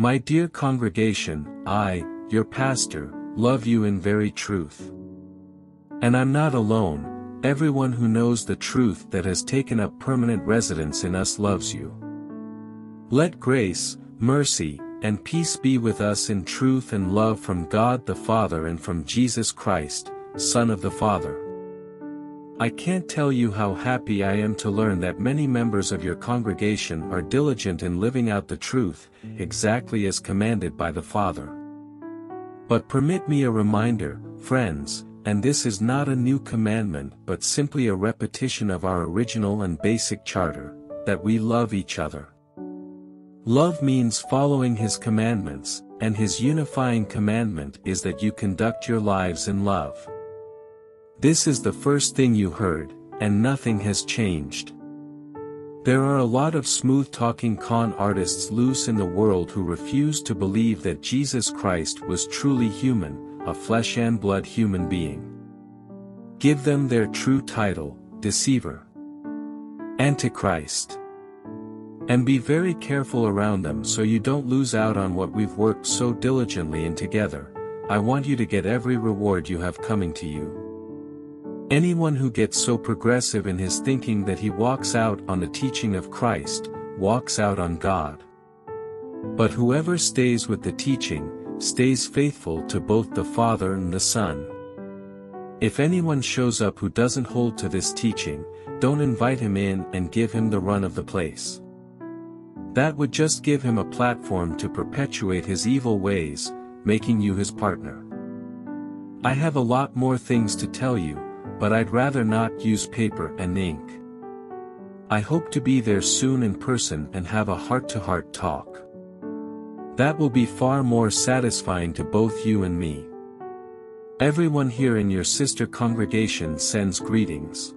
My dear congregation, I, your pastor, love you in very truth. And I'm not alone, everyone who knows the truth that has taken up permanent residence in us loves you. Let grace, mercy, and peace be with us in truth and love from God the Father and from Jesus Christ, Son of the Father. I can't tell you how happy I am to learn that many members of your congregation are diligent in living out the truth, exactly as commanded by the Father. But permit me a reminder, friends, and this is not a new commandment but simply a repetition of our original and basic charter, that we love each other. Love means following his commandments, and his unifying commandment is that you conduct your lives in love. This is the first thing you heard, and nothing has changed. There are a lot of smooth-talking con artists loose in the world who refuse to believe that Jesus Christ was truly human, a flesh and blood human being. Give them their true title, deceiver. Antichrist. And be very careful around them so you don't lose out on what we've worked so diligently in together, I want you to get every reward you have coming to you. Anyone who gets so progressive in his thinking that he walks out on the teaching of Christ, walks out on God. But whoever stays with the teaching, stays faithful to both the Father and the Son. If anyone shows up who doesn't hold to this teaching, don't invite him in and give him the run of the place. That would just give him a platform to perpetuate his evil ways, making you his partner. I have a lot more things to tell you, but I'd rather not use paper and ink. I hope to be there soon in person and have a heart-to-heart -heart talk. That will be far more satisfying to both you and me. Everyone here in your sister congregation sends greetings.